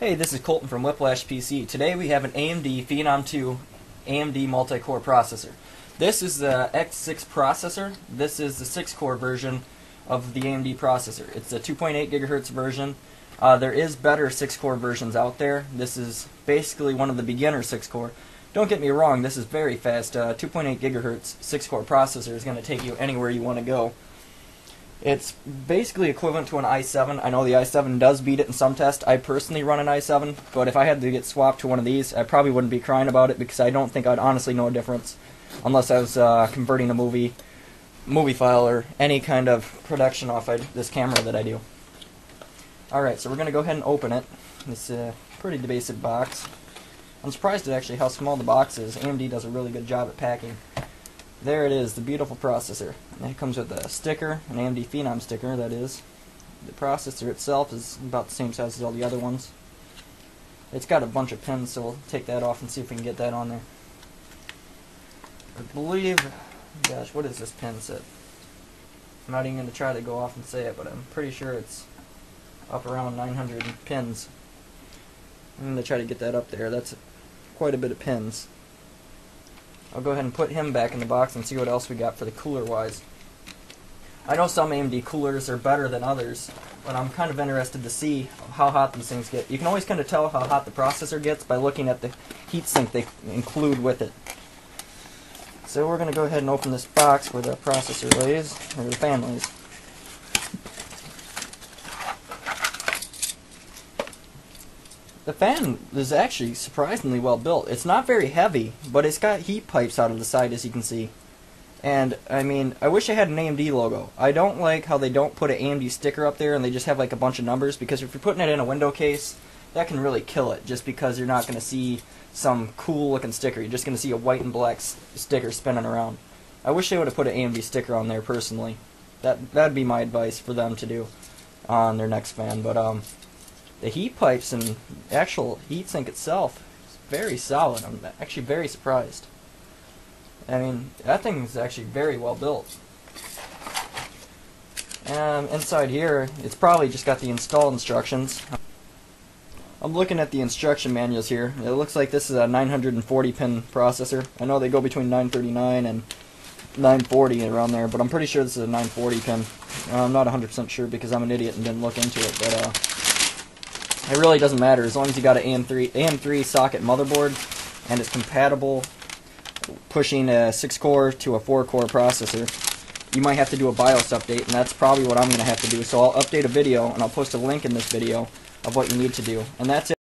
Hey, this is Colton from Whiplash PC. Today we have an AMD Phenom 2 AMD multi-core processor. This is the X6 processor. This is the 6-core version of the AMD processor. It's a 2.8 gigahertz version. Uh, there is better 6-core versions out there. This is basically one of the beginner 6-core. Don't get me wrong, this is very fast. Uh, 2.8 gigahertz 6-core processor is going to take you anywhere you want to go. It's basically equivalent to an i7. I know the i7 does beat it in some tests. I personally run an i7, but if I had to get swapped to one of these, I probably wouldn't be crying about it because I don't think I'd honestly know a difference unless I was uh, converting a movie movie file or any kind of production off of this camera that I do. Alright, so we're going to go ahead and open it. It's a pretty basic box. I'm surprised at actually how small the box is. AMD does a really good job at packing. There it is, the beautiful processor. And it comes with a sticker, an AMD Phenom sticker, that is. The processor itself is about the same size as all the other ones. It's got a bunch of pins, so we'll take that off and see if we can get that on there. I believe, gosh, what is this pin set? I'm not even going to try to go off and say it, but I'm pretty sure it's up around 900 pins. I'm going to try to get that up there. That's quite a bit of pins. I'll go ahead and put him back in the box and see what else we got for the cooler wise. I know some AMD coolers are better than others, but I'm kind of interested to see how hot these things get. You can always kind of tell how hot the processor gets by looking at the heatsink they include with it. So we're going to go ahead and open this box where the processor lays, or the fan lays. The fan is actually surprisingly well built. It's not very heavy, but it's got heat pipes out of the side as you can see. And, I mean, I wish I had an AMD logo. I don't like how they don't put an AMD sticker up there and they just have like a bunch of numbers because if you're putting it in a window case, that can really kill it just because you're not going to see some cool looking sticker. You're just going to see a white and black sticker spinning around. I wish they would have put an AMD sticker on there personally. That that'd be my advice for them to do on their next fan. But um, the heat pipes and actual heatsink itself is very solid. I'm actually very surprised. I mean, that thing is actually very well built. And inside here, it's probably just got the install instructions. I'm looking at the instruction manuals here. It looks like this is a 940 pin processor. I know they go between 939 and 940 around there, but I'm pretty sure this is a 940 pin. I'm not 100% sure because I'm an idiot and didn't look into it, but uh, it really doesn't matter as long as you got an AM3 AM3 socket motherboard and it's compatible pushing a 6 core to a 4 core processor. You might have to do a BIOS update and that's probably what I'm going to have to do. So I'll update a video and I'll post a link in this video of what you need to do. And that's it.